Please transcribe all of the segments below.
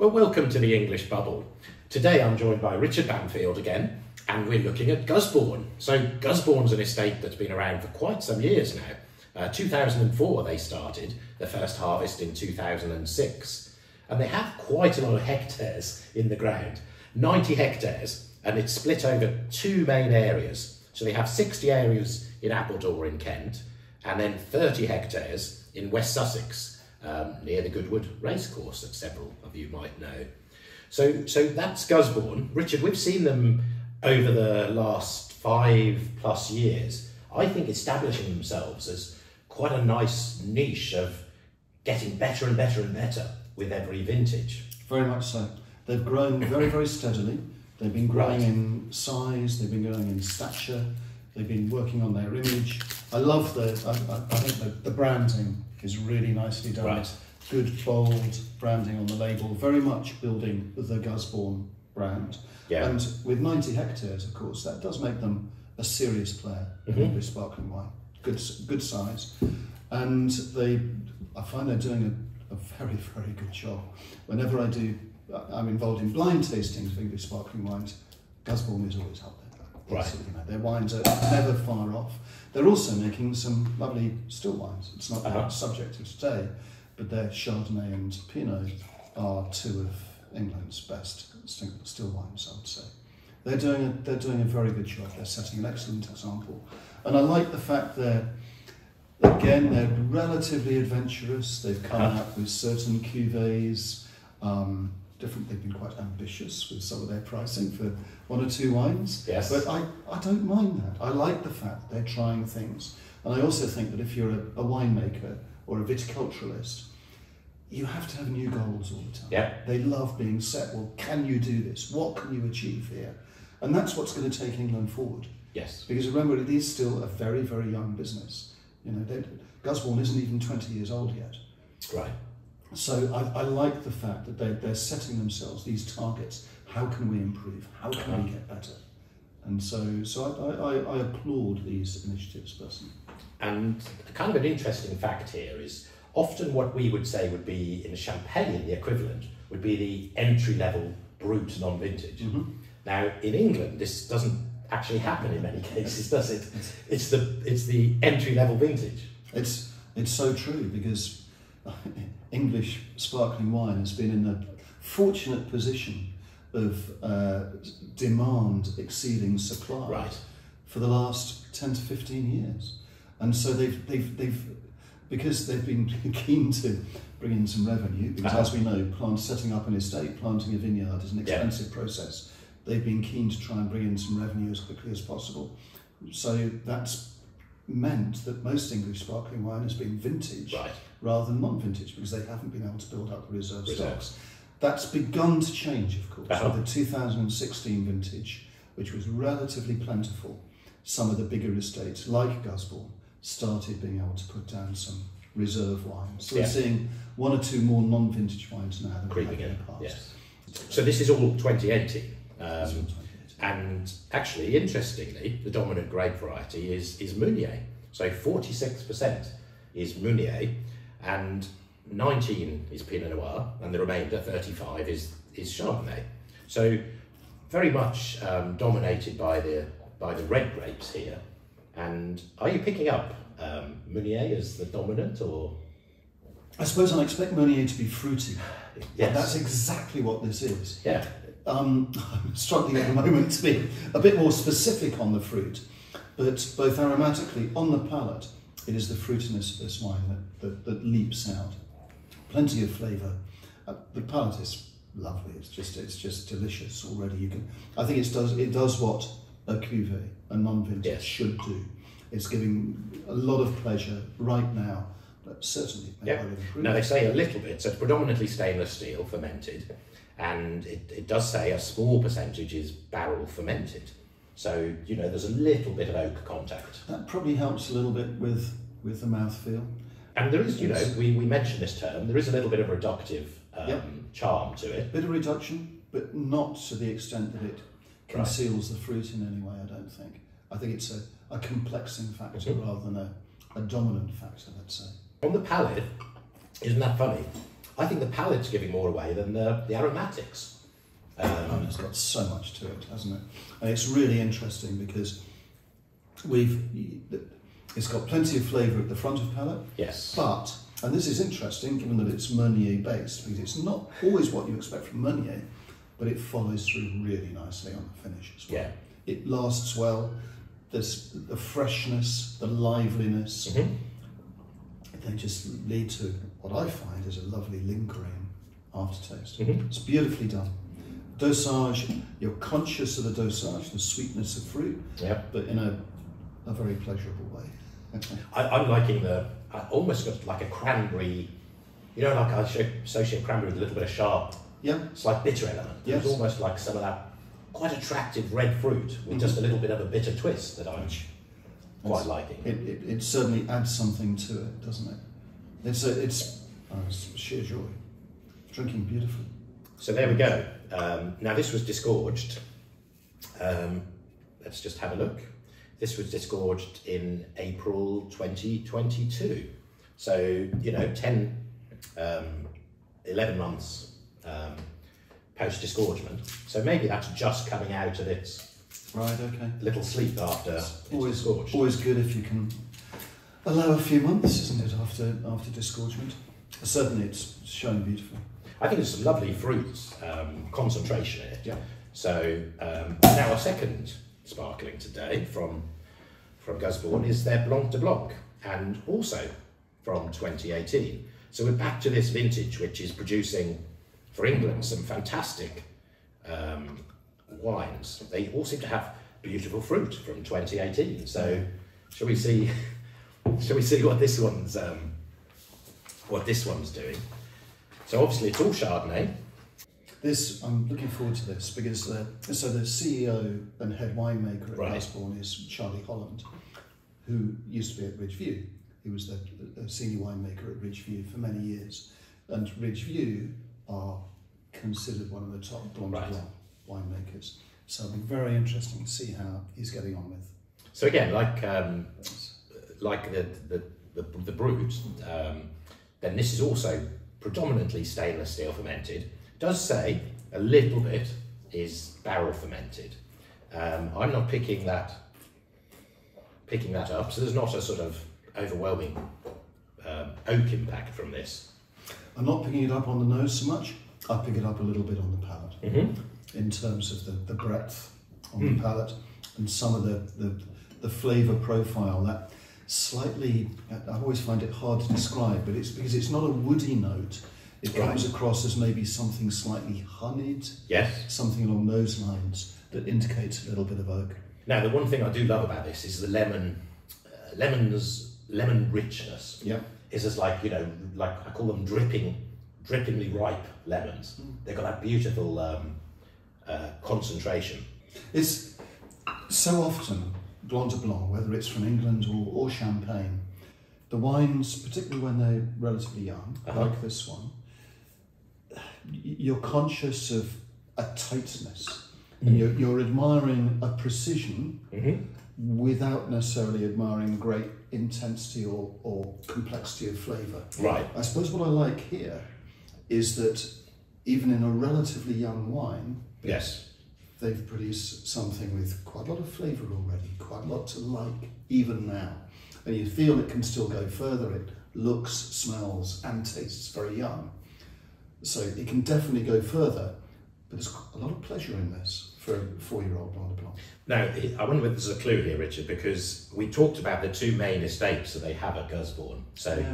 Well, welcome to the English Bubble. Today I'm joined by Richard Bampfield again, and we're looking at Gusbourne. So, Gusbourne's an estate that's been around for quite some years now. Uh, 2004 they started, the first harvest in 2006, and they have quite a lot of hectares in the ground 90 hectares, and it's split over two main areas. So, they have 60 areas in Appledore in Kent, and then 30 hectares in West Sussex, um, near the Goodwood Racecourse that several of you might know. So, so that's Gusbourne. Richard, we've seen them over the last five plus years. I think establishing themselves as quite a nice niche of getting better and better and better with every vintage. Very much so. They've grown very, very steadily. They've been growing Right. in size, they've been growing in stature, they've been working on their image. I love the, I, I, think the, the branding is really nicely done. Right. Good, bold branding on the label, very much building the Gusbourne brand. Yeah. And with 90 hectares, of course, that does make them a serious player in Mhm. English sparkling wine. Good, good size. And they, I find they're doing a, a very, very good job. Whenever I do, I'm involved in blind tastings of English sparkling wines, Gusbourne is always up. Right. You know, their wines are never far off. They're also making some lovely still wines. It's not Uh-huh. the subject of today, but their Chardonnay and Pinot are two of England's best still wines, I would say. They're doing a, they're doing a very good job. They're setting an excellent example, and I like the fact they're again they're relatively adventurous. They've come Uh-huh. out with certain cuvées. Um, different. They've been quite ambitious with some of their pricing for one or two wines. Yes. But I, I don't mind that. I like the fact that they're trying things. And I also think that if you're a, a winemaker or a viticulturalist, you have to have new goals all the time. Yeah. They love being set. Well, can you do this? What can you achieve here? And that's what's going to take England forward. Yes. Because remember, it is still a very, very young business. You know, Gusbourne isn't even 20 years old yet. Right. So I, I like the fact that they, they're setting themselves these targets. How can we improve? How can we get better? And so, so I, I, I applaud these initiatives personally. And kind of an interesting fact here is often what we would say would be in champagne, the equivalent would be the entry level brut non vintage. Mm-hmm. Now, in England, this doesn't actually happen in many cases, does it? It's the, it's the entry level vintage. It's, it's so true because English sparkling wine has been in a fortunate position of uh, demand exceeding supply Right. for the last 10 to 15 years. And so they've, they've, they've because they've been keen to bring in some revenue, because Uh-huh. as we know, plant, setting up an estate, planting a vineyard is an Yeah. expensive process. They've been keen to try and bring in some revenue as quickly as possible. So that's meant that most English sparkling wine has been vintage Right. rather than non-vintage because they haven't been able to build up the reserve Reserves. stocks. That's begun to change, of course, Uh-huh. with the 2016 vintage, which was relatively plentiful. Some of the bigger estates, like Gusbourne, started being able to put down some reserve wines. So Yeah. we're seeing one or two more non-vintage wines now than we had in the past. Yes. So this is all 2018. Um, what I think. And actually, interestingly, the dominant grape variety is, is Meunier. So 46% is Meunier, and 19 is Pinot Noir, and the remainder, 35, is, is Chardonnay. So very much um, dominated by the, by the red grapes here. And are you picking up um, Meunier as the dominant, or I suppose I expect Meunier to be fruity. Yes. That's exactly what this is. yeah, Um, I'm struggling at the moment to be a bit more specific on the fruit, but both aromatically on the palate, it is the fruitiness of this wine that, that, that leaps out. Plenty of flavour. Uh, the palate is lovely. It's just it's just delicious already. You can. I think it does it does what a cuvée, a non-vintage, Yes. should do. It's giving a lot of pleasure right now, but certainly Yeah. Now they say a little bit, so it's predominantly stainless steel fermented, and it, it does say a small percentage is barrel fermented. So you know there's a little bit of oak contact, That probably helps a little bit with with the mouthfeel. and there is you know we, we mentioned this term. There is a little bit of reductive um, Yep. charm to it. Bit of reduction, but not to the extent that it Right. conceals the fruit in any way, I don't think. I think it's a, a complexing factor Mhm. rather than a, a dominant factor, let's say. On the palate, isn't that funny? I think the palate's giving more away than the, the aromatics. Um, it's got so much to it, hasn't it? And it's really interesting because we've it's got plenty of flavour at the front of palate, yes. but and this is interesting given that it's Meunier based because it's not always what you expect from Meunier, but it follows through really nicely on the finish as well. Yeah. It lasts well. There's the freshness, the liveliness. Mhm. They just lead to what I find is a lovely lingering aftertaste. Mhm. It's beautifully done. Dosage, you're conscious of the dosage, the sweetness of fruit, Yeah. but in a, a very pleasurable way. I, I'm liking the, I almost got like a cranberry, you know, like I associate cranberry with a little bit of sharp, yeah, slight bitter element. Yes. There's almost like some of that quite attractive red fruit with just a little bit of a bitter twist that I'm quite liking. it, it, it certainly adds something to it, doesn't it? It's a, it's, oh, it's sheer joy. Drinking beautifully. So there we go. Um, now this was disgorged. Um, let's just have a look. This was disgorged in April 2022. So, you know, 10, um, 11 months um, post disgorgement. So maybe that's just coming out of its Right, okay. A little sleep after Always, always good if you can allow a few months, isn't it, after after disgorgement? Certainly, it's shown beautifully. I think there's some lovely fruits um, concentration in it. Yeah. So um, now our second sparkling today from from Gusbourne is their Blanc de Blanc, and also from 2018. So we're back to this vintage, which is producing for England some fantastic um, wines. They all seem to have beautiful fruit from 2018. So shall we see? Shall we see what this one's um, what this one's doing? So obviously it's all Chardonnay. This I'm looking forward to this because the, so the CEO and head winemaker at Right. Gusbourne is Charlie Holland, who used to be at Ridgeview. He was the, the senior winemaker at Ridgeview for many years, and Ridgeview are considered one of the top Blanc de Right. Winemakers. So it'll be very interesting to see how he's getting on with. So again, like um, like the the the, the brut, um, then this is also predominantly stainless steel fermented. Does say a little bit is barrel fermented. Um, I'm not picking that picking that up, so there's not a sort of overwhelming um, oak impact from this. I'm not picking it up on the nose so much. I pick it up a little bit on the palate. Mm-hmm. In terms of the, the breadth on Mm. the palate and some of the, the, the flavour profile. That slightly, I always find it hard to describe, but it's because it's not a woody note. It comes across as maybe something slightly honeyed, Yes. something along those lines that indicates a little bit of oak. Now the one thing I do love about this is the lemon, uh, lemon's lemon richness. Yeah. is as like you know like I call them dripping drippingly ripe lemons they've got that beautiful um, uh, concentration It's so often Blanc de Blanc, whether it's from England or, or Champagne, the wines, particularly when they're relatively young, Uh-huh. like this one, you're conscious of a tightness. And you're, you're admiring a precision mm-hmm. without necessarily admiring great intensity or, or complexity of flavour. right I suppose what I like here is that even in a relatively young wine, yes they've produced something with quite a lot of flavour already, quite a lot to like even now. And you feel it can still go further. It looks, smells, and tastes very young. So it can definitely go further, but there's a lot of pleasure in this for a four year old Blanc de Blanc. now I wonder if there's a clue here Richard because we talked about the two main estates that they have at Gusbourne so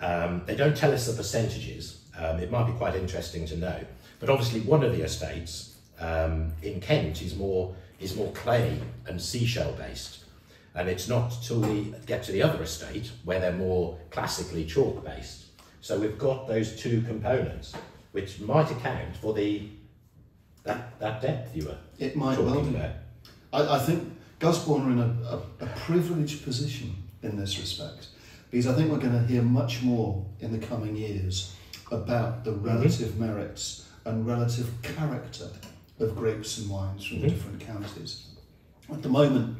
um, they don't tell us the percentages um, it might be quite interesting to know but obviously one of the estates um, in Kent is more is more clay and seashell based. And it's not till we get to the other estate where they're more classically chalk based. So we've got those two components which might account for the that, that depth you were It might well talking about. I, I think Gusbourne are in a, a, a privileged position in this respect because I think we're going to hear much more in the coming years about the relative merits and relative character of grapes and wines from the Mhm. different counties. At the moment,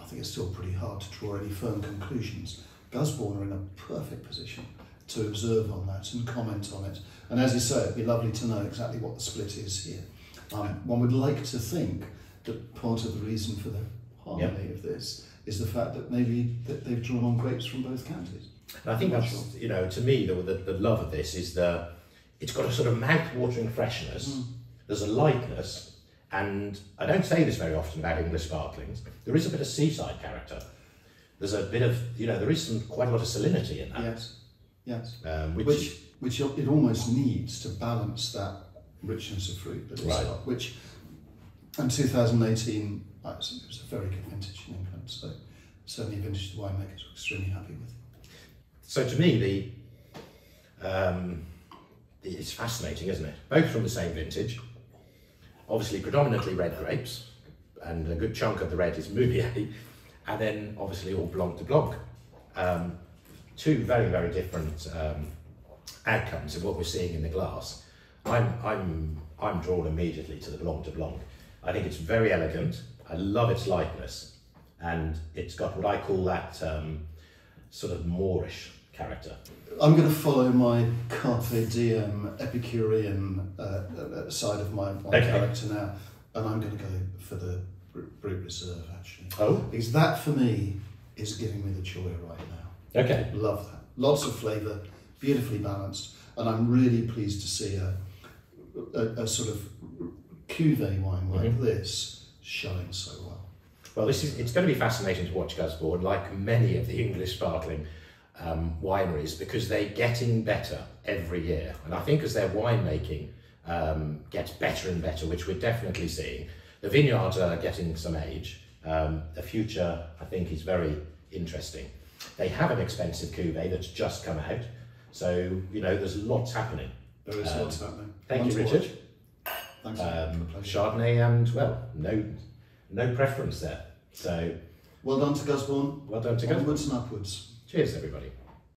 I think it's still pretty hard to draw any firm conclusions. Gusbourne are in a perfect position to observe on that and comment on it. And as you say, it'd be lovely to know exactly what the split is here. Um, one would like to think that part of the reason for the harmony of this is the fact that maybe that they've drawn on grapes from both counties. And I think that's, sure. you know, to me, the, the, the love of this is the, it's got a sort of mouth-watering freshness, Mm. There's a lightness, and I don't say this very often about English sparklings, there is a bit of seaside character. There's a bit of, you know, there is some quite a lot of salinity in that. Yes, yes. Um, which, Which, which it almost needs to balance that richness of fruit it's Right. got. Which, in 2018, I was- it was a very good vintage in England. So certainly vintage the winemakers were extremely happy with. so to me, the, um, it's fascinating, isn't it? Both from the same vintage, obviously predominantly red grapes, and a good chunk of the red is Meunier, and then obviously all Blanc de Blanc. Um, two very, very different um, outcomes of what we're seeing in the glass. I'm, I'm, I'm drawn immediately to the Blanc de Blanc. I think it's very elegant. I love its lightness, and it's got what I call that um, sort of moreish character. I'm going to follow my carpe diem Epicurean uh, uh, side of my, my Okay. character now, and I'm going to go for the Br- Brut Reserve actually. Oh, Because that for me is giving me the joy right now. okay. Love that. Lots of flavour, beautifully balanced, and I'm really pleased to see a, a, a sort of cuvee wine like Mhm. this showing so well. Well, this is it's going to be fascinating to watch Gusbourne, like many of the English sparkling um, wineries, because they're getting better every year. And I think as their winemaking um, gets better and better, which we're definitely seeing, the vineyards are getting some age. Um, the future, I think, is very interesting. They have an expensive cuvee that's just come out, so you know there's lots happening. There is Um, lots happening. Thank One you, Richard. Thanks. Um, Chardonnay and well, no, no preference there. So Well done to Gusbourne. well done to Gusbourne. Onwards and upwards. Cheers, everybody.